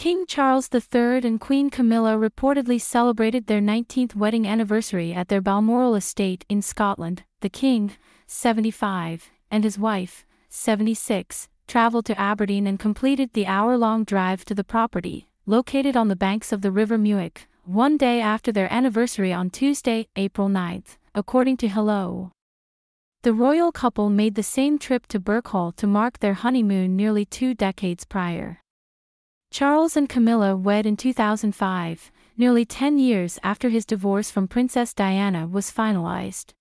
King Charles III and Queen Camilla reportedly celebrated their 19th wedding anniversary at their Balmoral estate in Scotland. The king, 75, and his wife, 76, traveled to Aberdeen and completed the hour long drive to the property, located on the banks of the River Muick, one day after their anniversary on Tuesday, April 9, according to Hello. The royal couple made the same trip to Birkhall to mark their honeymoon nearly two decades prior. Charles and Camilla wed in 2005, nearly 10 years after his divorce from Princess Diana was finalized.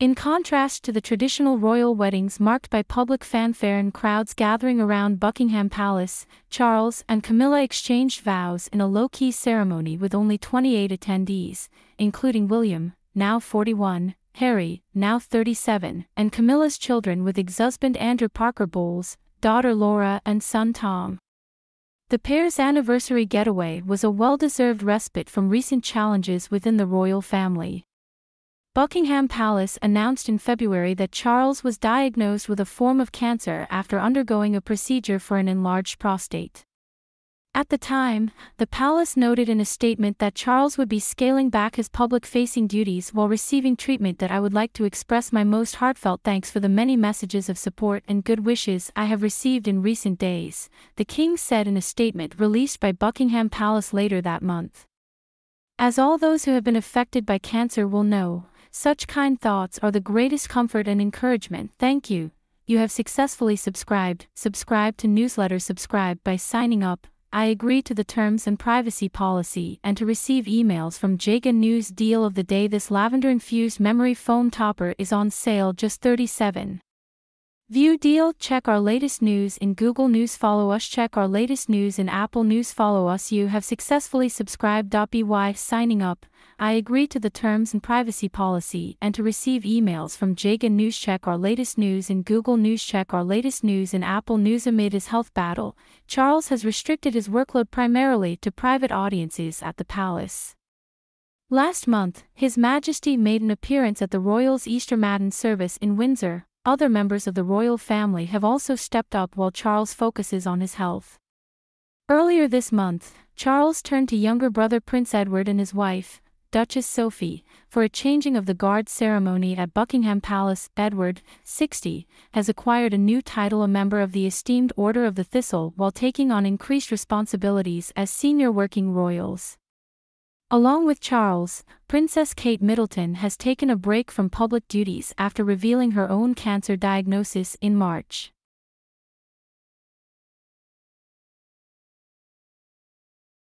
In contrast to the traditional royal weddings marked by public fanfare and crowds gathering around Buckingham Palace, Charles and Camilla exchanged vows in a low-key ceremony with only 28 attendees, including William, now 41, Harry, now 37, and Camilla's children with ex-husband Andrew Parker Bowles, daughter Laura and son Tom. The pair's anniversary getaway was a well-deserved respite from recent challenges within the royal family. Buckingham Palace announced in February that Charles was diagnosed with a form of cancer after undergoing a procedure for an enlarged prostate. At the time, the palace noted in a statement that Charles would be scaling back his public facing duties while receiving treatment. That I would like to express my most heartfelt thanks for the many messages of support and good wishes I have received in recent days, the king said in a statement released by Buckingham Palace later that month. As all those who have been affected by cancer will know, such kind thoughts are the greatest comfort and encouragement. Thank you. You have successfully subscribed. Subscribe to newsletter subscribe by signing up I agree to the terms and privacy policy and to receive emails from Jaga News deal of the day. This lavender infused memory foam topper is on sale just 37 View deal check our latest news in Google News follow us check our latest news in Apple News follow us. You have successfully subscribed. By signing up. I agree to the terms and privacy policy and to receive emails from Jaga News. Check our latest news in Google News check our latest news in Apple News amid his health battle. Charles has restricted his workload primarily to private audiences at the palace. Last month, His Majesty made an appearance at the Royals' Easter Matin service in Windsor, other members of the royal family have also stepped up while Charles focuses on his health. Earlier this month, Charles turned to younger brother Prince Edward and his wife, Duchess Sophie, for a changing of the guard ceremony at Buckingham Palace. Edward, 60, has acquired a new title a member of the esteemed Order of the Thistle while taking on increased responsibilities as senior working royals. Along with Charles, Princess Kate Middleton has taken a break from public duties after revealing her own cancer diagnosis in March.